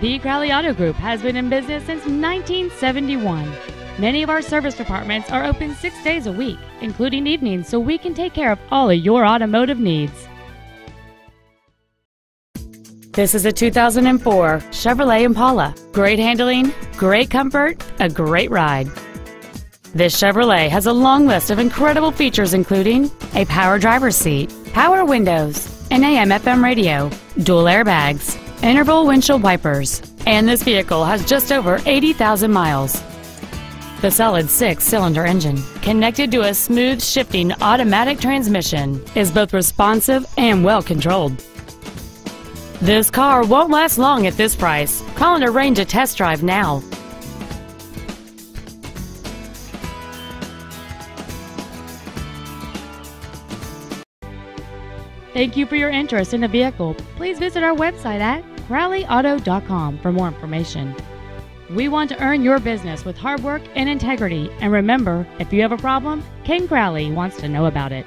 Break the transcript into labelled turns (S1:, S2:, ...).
S1: The Crowley Auto Group has been in business since 1971. Many of our service departments are open six days a week, including evenings, so we can take care of all of your automotive needs. This is a 2004 Chevrolet Impala. Great handling, great comfort, a great ride. This Chevrolet has a long list of incredible features including a power driver's seat, power windows, an AM FM radio, dual airbags, interval windshield wipers, and this vehicle has just over 80,000 miles. The solid six cylinder engine, connected to a smooth shifting automatic transmission, is both responsive and well controlled. This car won't last long at this price. Call and arrange a test drive now. Thank you for your interest in the vehicle. Please visit our website at crowleyauto.com for more information. We want to earn your business with hard work and integrity. And remember, if you have a problem, Ken Crowley wants to know about it.